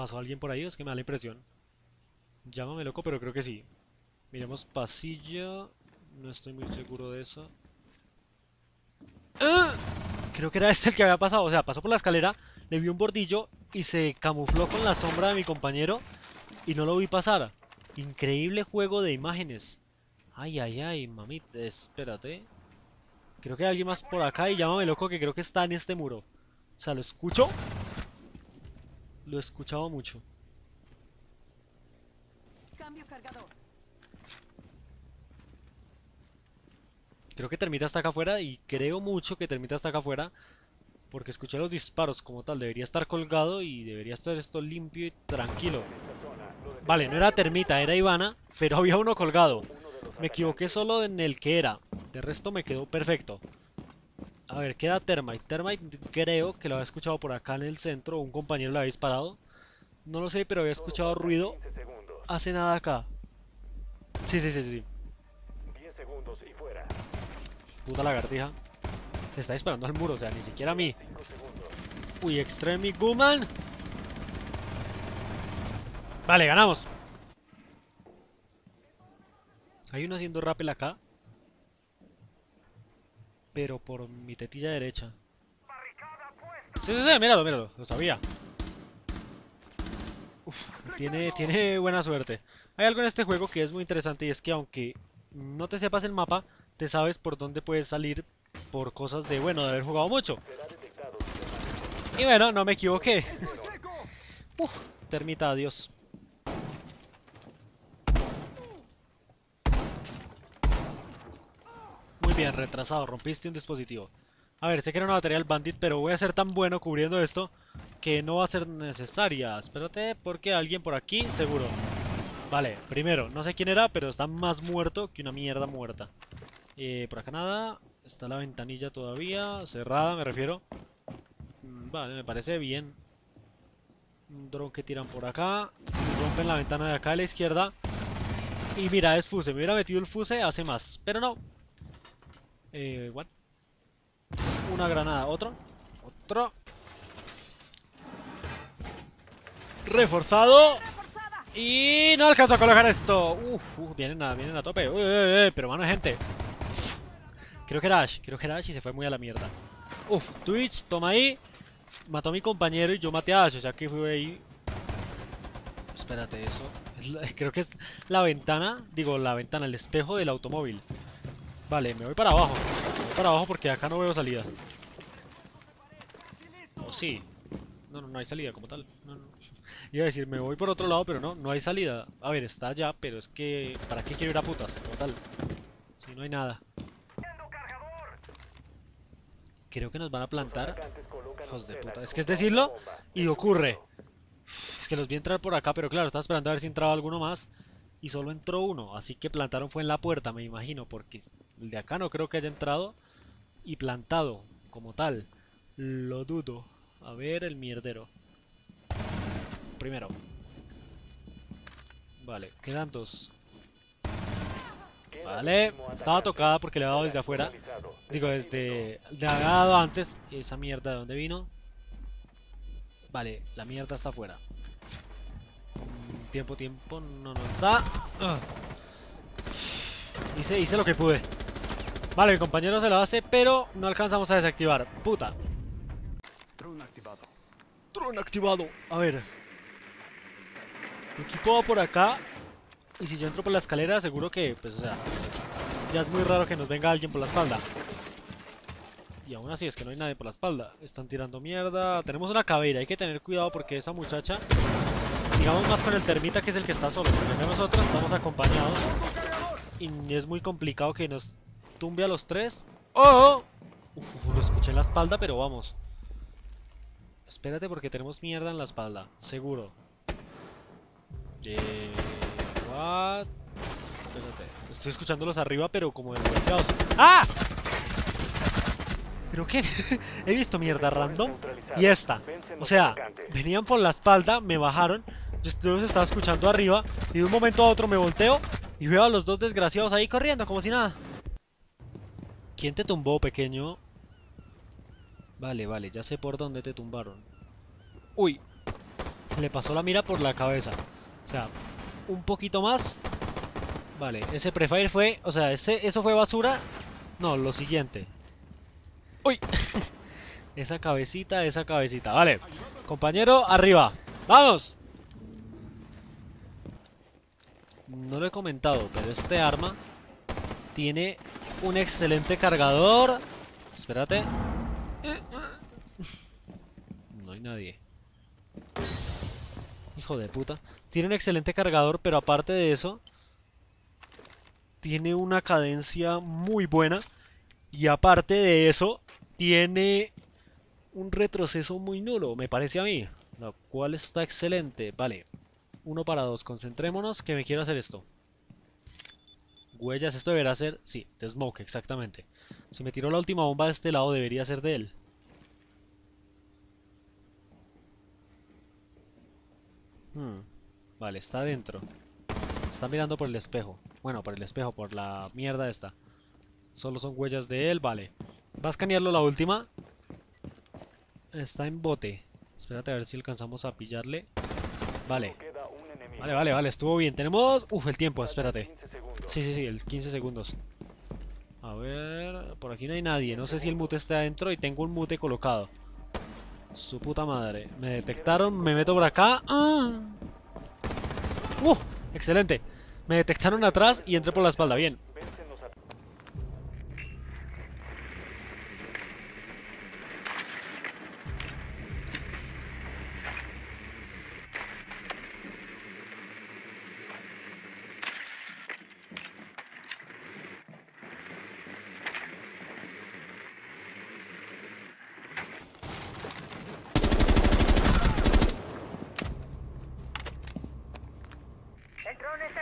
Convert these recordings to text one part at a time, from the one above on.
¿Pasó alguien por ahí? Es que me da la impresión. Llámame loco, pero creo que sí. Miremos pasillo. No estoy muy seguro de eso. ¡Ah! Creo que era este el que había pasado. O sea, pasó por la escalera, le vi un bordillo y se camufló con la sombra de mi compañero y no lo vi pasar. Increíble juego de imágenes. Ay, ay, ay, mami, espérate. Creo que hay alguien más por acá y llámame loco que creo que está en este muro. O sea, ¿lo escucho? Lo he escuchado mucho. Cambio cargador. Creo que Termita está acá afuera y creo mucho que Termita está acá afuera. Porque escuché los disparos como tal. Debería estar colgado y debería estar esto limpio y tranquilo. Vale, no era Termita, era Ivana, pero había uno colgado. Me equivoqué solo en el que era. De resto me quedó perfecto. A ver, queda Termite. Termite creo que lo había escuchado por acá en el centro. Un compañero lo había disparado. No lo sé, pero había escuchado ruido hace nada acá. Sí, sí, sí, sí. 10 segundos y fuera. Puta lagartija. Se está disparando al muro, o sea, ni siquiera a mí. 5 segundos. Uy, Extreme Guman. Vale, ganamos. Hay uno haciendo rappel acá. Pero por mi tetilla derecha. Sí, sí, sí, míralo, míralo. Lo sabía. Uf, tiene, tiene buena suerte. Hay algo en este juego que es muy interesante y es que aunque no te sepas el mapa, te sabes por dónde puedes salir por cosas de, bueno, de haber jugado mucho. Y bueno, no me equivoqué. Uf, termita, adiós. Bien, retrasado, rompiste un dispositivo. A ver, sé que era una batería del Bandit, pero voy a ser tan bueno cubriendo esto que no va a ser necesaria. Espérate, porque alguien por aquí, seguro. Vale, primero, no sé quién era, pero está más muerto que una mierda muerta. Eh, por acá nada. Está la ventanilla todavía, cerrada me refiero. Mm, Vale, me parece bien. Un drone que tiran por acá. Rompen la ventana de acá a la izquierda. Y mira, es fuse. Me hubiera metido el fuse hace más. Pero no. Eh, what? Una granada. Otro. Otro. Reforzado. Y no alcanzo a colocar esto. Uf, uf, vienen a, vienen a tope. Uy, uy, uy, pero mano, gente. Creo que era Ash, creo que era Ash y se fue muy a la mierda. Uf, Twitch, toma ahí. Mató a mi compañero y yo maté a Ash, o sea que fui ahí. Espérate, eso. creo que es la ventana, digo, la ventana, el espejo del automóvil. Vale, me voy para abajo. Me voy para abajo porque acá no veo salida. O sí. No, no, no hay salida como tal. No, no. Iba a decir, me voy por otro lado, pero no, no hay salida. A ver, está allá, pero es que... ¿Para qué quiero ir a putas? Como tal. Si no hay nada. Creo que nos van a plantar. Hijos de puta. Es que es decirlo y ocurre. Es que los vi entrar por acá, pero claro, estaba esperando a ver si entraba alguno más. Y solo entró uno. Así que plantaron fue en la puerta, me imagino. Porque el de acá no creo que haya entrado. Y plantado, como tal. Lo dudo. A ver el mierdero. Primero. Vale, quedan dos. Vale, estaba tocada porque le he dado desde afuera. Digo, desde... Le había dado antes. Esa mierda de dónde vino. Vale, la mierda está afuera. Tiempo, tiempo, no nos da. Ah. Hice, hice lo que pude. Vale, mi compañero se lo hace, pero no alcanzamos a desactivar. Puta. Drone activado. Drone activado. A ver. Mi equipo va por acá. Y si yo entro por la escalera, seguro que, pues, o sea, ya es muy raro que nos venga alguien por la espalda. Y aún así es que no hay nadie por la espalda. Están tirando mierda. Tenemos una caveira. Hay que tener cuidado porque esa muchacha, digamos más con el termita que es el que está solo. Nosotros estamos acompañados. Y es muy complicado que nos tumbe a los tres. ¡Oh! Uf, lo escuché en la espalda, pero vamos. Espérate porque tenemos mierda en la espalda, seguro. Eh, what? Espérate. Estoy escuchándolos arriba, pero como desgraciados. ¡Ah! ¿Pero qué? He visto mierda random y esta. O sea, venían por la espalda, me bajaron. Yo los estaba escuchando arriba y de un momento a otro me volteo y veo a los dos desgraciados ahí corriendo como si nada. ¿Quién te tumbó, pequeño? Vale, vale, ya sé por dónde te tumbaron. Uy. Le pasó la mira por la cabeza. O sea, un poquito más. Vale, ese prefire fue... O sea, ese, eso fue basura. No, lo siguiente. ¡Uy! esa cabecita, esa cabecita. Vale. Compañero, arriba. ¡Vamos! No lo he comentado, pero este arma tiene un excelente cargador. Espérate. No hay nadie. Hijo de puta. Tiene un excelente cargador, pero aparte de eso, tiene una cadencia muy buena. Y aparte de eso, tiene un retroceso muy nulo, me parece a mí. Lo cual está excelente. Vale. Uno para dos. Concentrémonos que me quiero hacer esto. Huellas, esto deberá ser... Sí, de Smoke, exactamente. Si me tiró la última bomba de este lado, debería ser de él. Hmm, Vale, está adentro. Está mirando por el espejo. Bueno, por el espejo, por la mierda esta. Solo son huellas de él, vale. Va a escanearlo la última. Está en bote. Espérate a ver si alcanzamos a pillarle. Vale. Vale, vale, vale, estuvo bien. Tenemos... Uf, el tiempo, espérate. 15 segundos. Sí, sí, sí, el 15 segundos. A ver, por aquí no hay nadie. No sé si el mute está adentro y tengo un mute colocado. Su puta madre. Me detectaron, me meto por acá. ¡Ah! ¡Uh! Excelente. Me detectaron atrás y entré por la espalda. Bien. Vencen los at-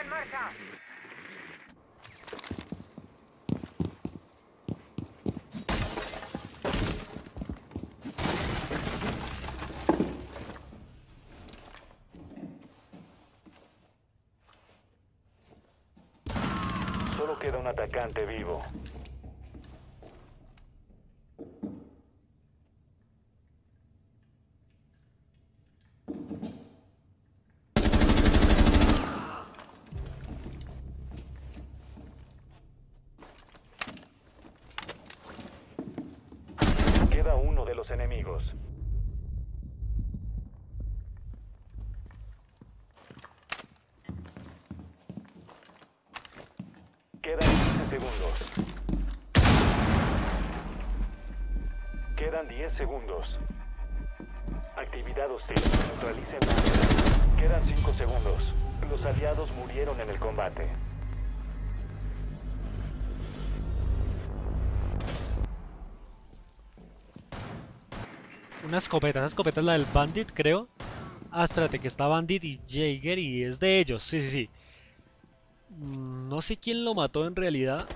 ¡El Solo queda un atacante vivo. Queda uno de los enemigos. Quedan 15 Quedan 10 segundos. Actividad hostil. Neutralicen. Quedan 5 segundos. Los aliados murieron en el combate. Una escopeta. Esa escopeta es la del Bandit, creo. Ah, que está Bandit y Jaeger y es de ellos. Sí, sí, sí. Mm, No sé quién lo mató en realidad.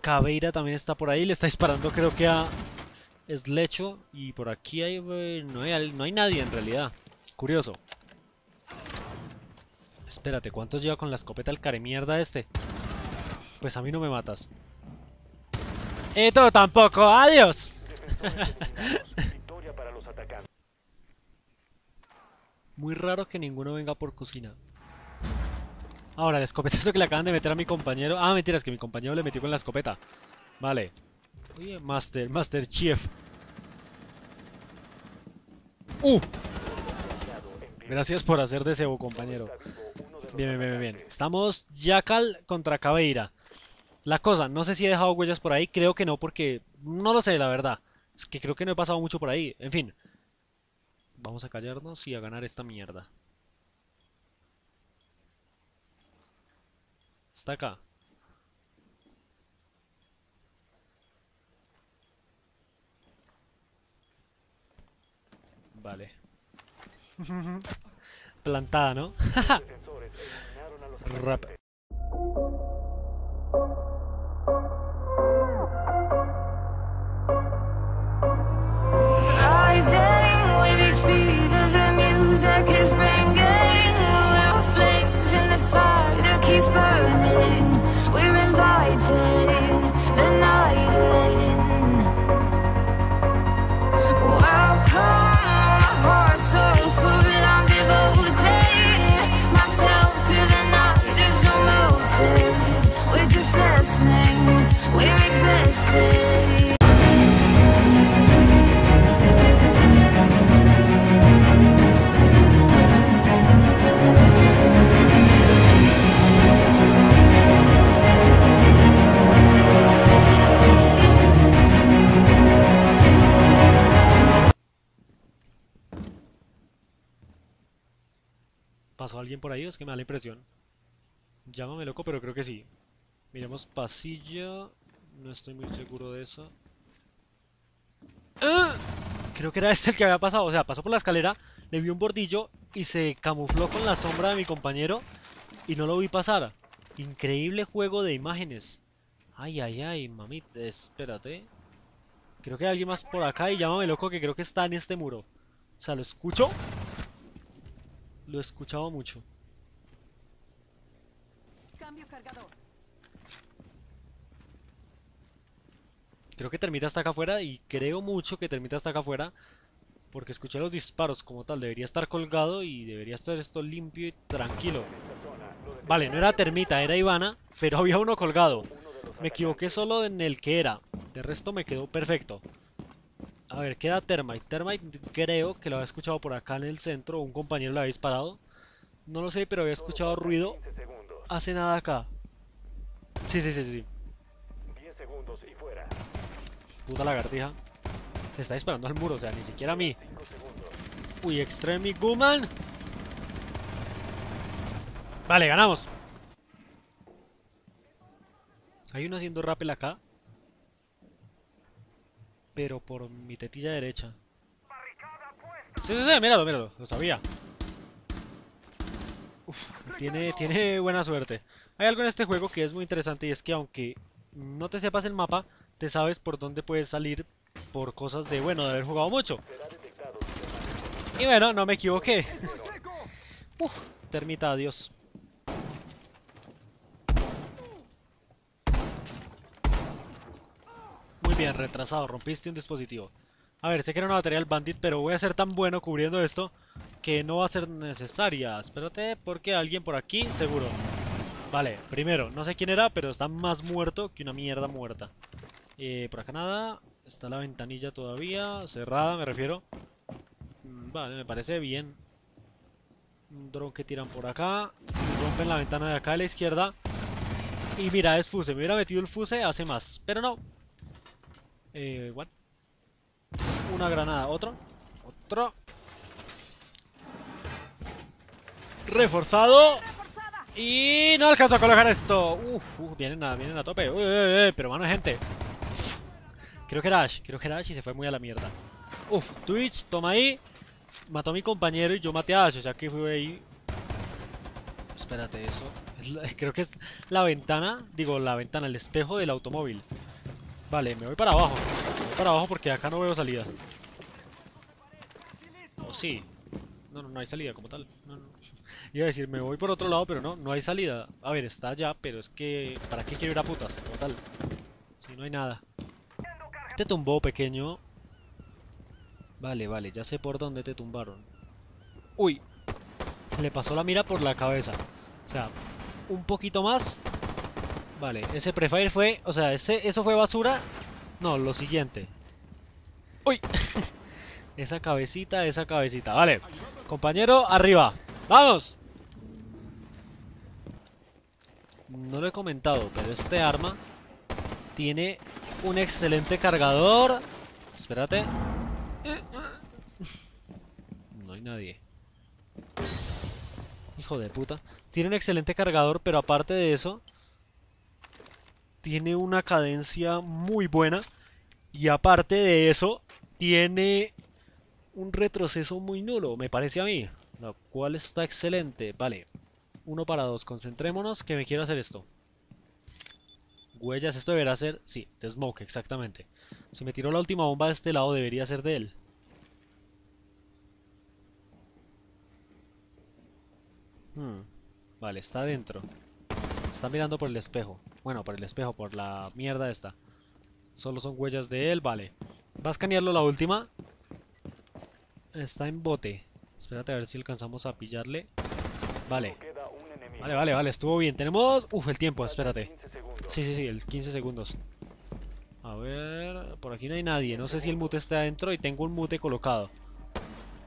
Caveira también está por ahí. Le está disparando creo que a Slecho. Y por aquí hay, eh, no, hay, no hay nadie en realidad. Curioso. Espérate, ¿cuántos lleva con la escopeta el caremierda este? Pues a mí no me matas. Tampoco. ¡Adiós! Eliminados. Victoria para los atacantes. Muy raro que ninguno venga por cocina. Ahora, el escopetazo que le acaban de meter a mi compañero. Ah, mentiras, que mi compañero le metió con la escopeta. Vale. Oye, Master, Master Chief. ¡Uh! Gracias por hacer de cebo, compañero. Bien, bien, bien, bien. Estamos Jackal contra Caveira. La cosa, no sé si he dejado huellas por ahí. Creo que no, porque no lo sé, la verdad. Es que creo que no he pasado mucho por ahí. En fin. Vamos a callarnos y a ganar esta mierda. Está acá. Vale. Plantada, ¿no? Rap. ¿Pasó alguien por ahí? Es que me da la impresión. Llámame loco, pero creo que sí. Miremos pasillo. No estoy muy seguro de eso. ¡Ah! Creo que era este el que había pasado. O sea, pasó por la escalera, le vi un bordillo y se camufló con la sombra de mi compañero y no lo vi pasar. Increíble juego de imágenes. Ay, ay, ay, mamita, espérate. Creo que hay alguien más por acá y llámame loco que creo que está en este muro. O sea, ¿lo escucho? Lo he escuchado mucho. Cambio cargador. Creo que Termita está acá afuera y creo mucho que Termita está acá afuera. Porque escuché los disparos como tal. Debería estar colgado y debería estar esto limpio y tranquilo. Vale, no era Termita, era Ivana. Pero había uno colgado. Me equivoqué solo en el que era. De resto me quedó perfecto. A ver, queda Termite. Termite creo que lo había escuchado por acá en el centro. Un compañero lo había disparado. No lo sé, pero había escuchado ruido 15 segundos. hace nada acá. Sí, sí, sí, sí. 10 segundos y fuera. Puta lagartija. Se está disparando al muro, o sea, ni siquiera a mí. 5 segundos. Uy, Extreme Guman. Vale, ganamos. Hay uno haciendo rappel acá. Pero por mi tetilla derecha. Sí, sí, sí, míralo, míralo. Lo sabía. Uf, tiene, tiene buena suerte. Hay algo en este juego que es muy interesante y es que aunque no te sepas el mapa, te sabes por dónde puedes salir por cosas de, bueno, de haber jugado mucho. Y bueno, no me equivoqué. Uf, termita, adiós. Bien, retrasado, rompiste un dispositivo. A ver, sé que era una batería del Bandit, pero voy a ser tan bueno cubriendo esto que no va a ser necesaria. Espérate, porque alguien por aquí, seguro. Vale, primero, no sé quién era, pero está más muerto que una mierda muerta. Eh, por acá nada. Está la ventanilla todavía, cerrada me refiero. Mm, Vale, me parece bien. Un dron que tiran por acá. Rompen la ventana de acá a la izquierda. Y mira, es fuse. Me hubiera metido el fuse hace más. Pero no. Eh, what? Una granada. Otro. Otro. Reforzado. Y no alcanzo a colocar esto. Uf, uf, vienen a, vienen a tope. Uy, uy, uy, pero mano, gente. Creo que era Ash. Creo que era Ash y se fue muy a la mierda. Uf, Twitch, toma ahí. Mató a mi compañero y yo maté a Ash, o sea que fui ahí. Espérate, eso. creo que es la ventana. Digo, la ventana, el espejo del automóvil. Vale, me voy para abajo. Me voy para abajo porque acá no veo salida. O sí. No, no, no hay salida como tal. No, no. Iba a decir, me voy por otro lado, pero no, no hay salida. A ver, está allá, pero es que... ¿Para qué quiero ir a putas? Como tal. Si no hay nada. Te tumbó, pequeño. Vale, vale, ya sé por dónde te tumbaron. Uy. Le pasó la mira por la cabeza. O sea, un poquito más. Vale, ese prefire fue... O sea, ese, eso fue basura. No, lo siguiente. Uy. esa cabecita, esa cabecita. Vale. Compañero, arriba. ¡Vamos! No lo he comentado, pero este arma tiene un excelente cargador. Espérate. No hay nadie. Hijo de puta. Tiene un excelente cargador, pero aparte de eso, tiene una cadencia muy buena. Y aparte de eso, tiene un retroceso muy nulo, me parece a mí. Lo cual está excelente. Vale. Uno para dos. Concentrémonos que me quiero hacer esto. Huellas, esto deberá ser... Sí, de Smoke, exactamente. Si me tiró la última bomba de este lado, debería ser de él. Hmm, Vale, está adentro. Está mirando por el espejo. Bueno, por el espejo, por la mierda esta. Solo son huellas de él, vale. Va a escanearlo la última. Está en bote. Espérate a ver si alcanzamos a pillarle. Vale. Vale, vale, vale, estuvo bien. Tenemos... Uf, el tiempo, espérate. 15 segundos. Sí, sí, sí, el 15 segundos. A ver, por aquí no hay nadie. No sé si el mute está adentro y tengo un mute colocado.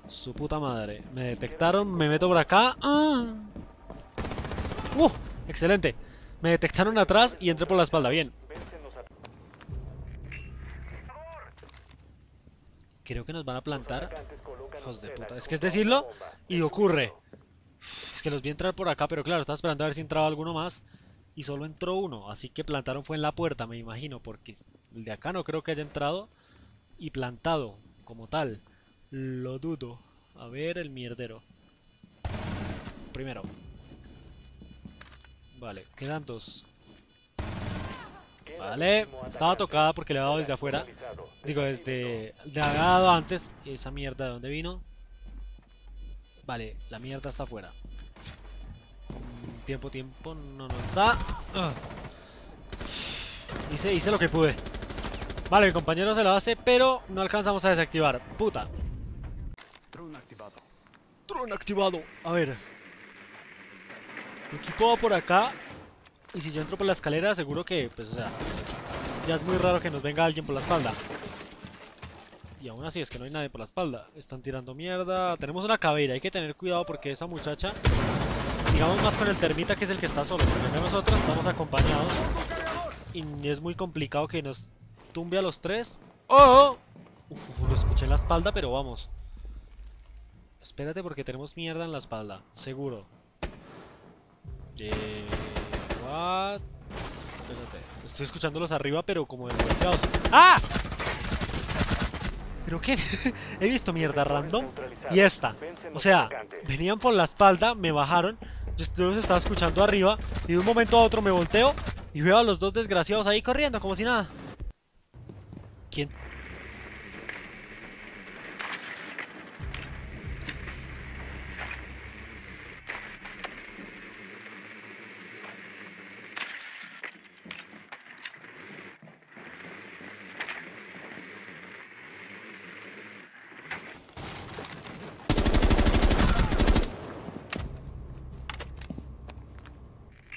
Su puta madre. Me detectaron, me meto por acá. ¡Ah! ¡Uh! Excelente. Me detectaron atrás y entré por la espalda. Bien. Creo que nos van a plantar. Hijos de puta. Es que es decirlo y ocurre. Es que los vi entrar por acá, pero claro, estaba esperando a ver si entraba alguno más. Y solo entró uno. Así que plantaron fue en la puerta, me imagino. Porque el de acá no creo que haya entrado. Y plantado, como tal. Lo dudo. A ver el mierdero. Primero. Vale, quedan dos. Vale, estaba tocada porque le he dado desde afuera. Digo, desde... Le había dado antes. Esa mierda de dónde vino. Vale, la mierda está afuera. Mm, Tiempo, tiempo, no nos da. Ah. Hice, hice lo que pude. Vale, mi compañero se lo hace, pero no alcanzamos a desactivar. Puta. Drone activado. Drone activado. A ver. Mi equipo va por acá. Y si yo entro por la escalera, seguro que, pues, o sea, ya es muy raro que nos venga alguien por la espalda. Y aún así es que no hay nadie por la espalda. Están tirando mierda. Tenemos una caveira. Hay que tener cuidado porque esa muchacha, digamos más con el termita que es el que está solo. Nosotros estamos acompañados. Y es muy complicado que nos tumbe a los tres. ¡Oh! Uf, uf, lo escuché en la espalda, pero vamos. Espérate porque tenemos mierda en la espalda, seguro. Eh, what? Espérate. Estoy escuchándolos arriba, pero como desgraciados. ¡Ah! ¿Pero qué? He visto mierda random y esta. O sea, venían por la espalda, me bajaron. Yo los estaba escuchando arriba y de un momento a otro me volteo y veo a los dos desgraciados ahí corriendo como si nada. ¿Quién?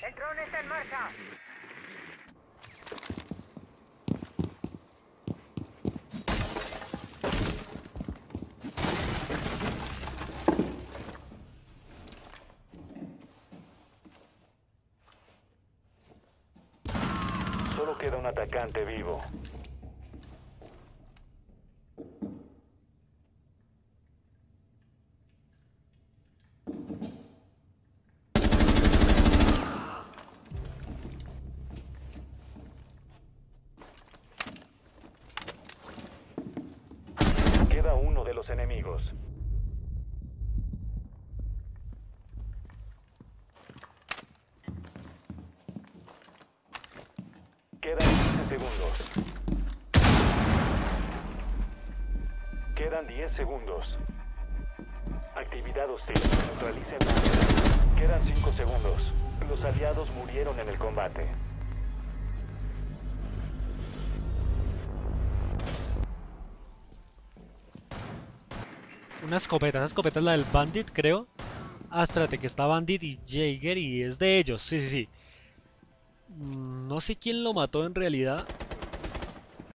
¡El dron está en marcha! Queda un atacante vivo. Queda uno de los enemigos. Quedan 15 segundos. Quedan 10 segundos. Actividad hostil. Neutralicen Quedan 5 segundos. Los aliados murieron en el combate. Una escopeta, esa escopeta es la del Bandit, creo. Ah, espérate, que está Bandit y Jaeger y es de ellos, sí, sí, sí. No sé quién lo mató en realidad.